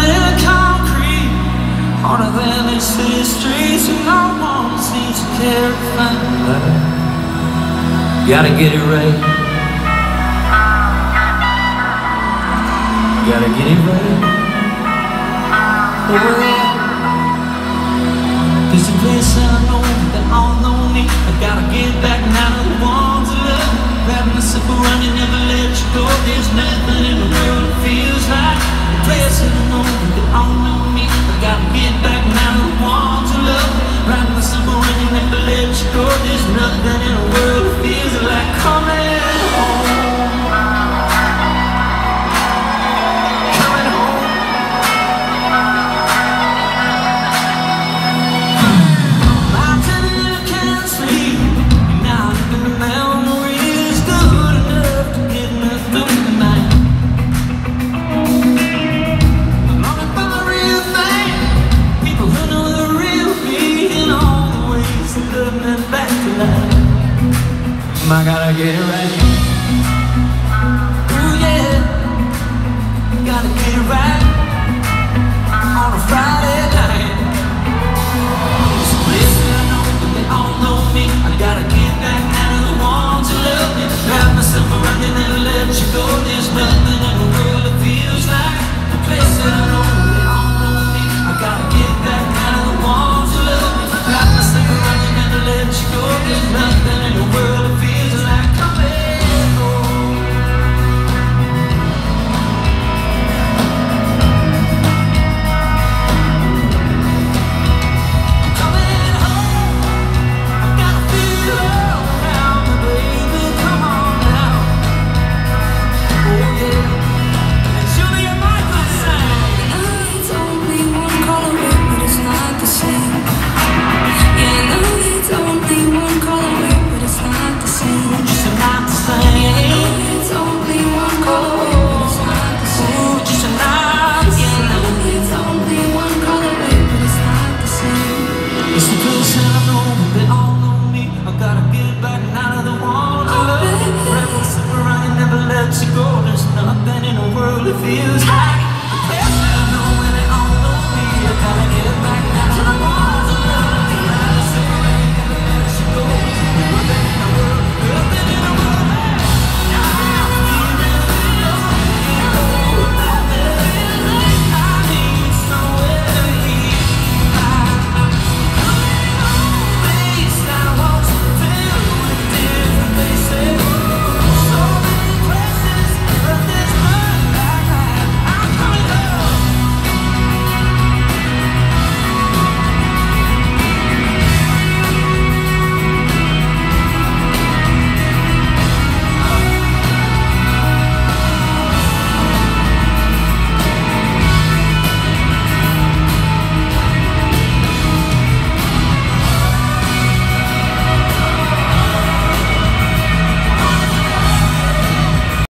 made concrete Harder than the city streets And I won't seem to care if I'm Gotta get it right. Gotta get it right. Oh, there Cause the place I know running away. I gotta get it right. Ooh, yeah. Gotta get it right.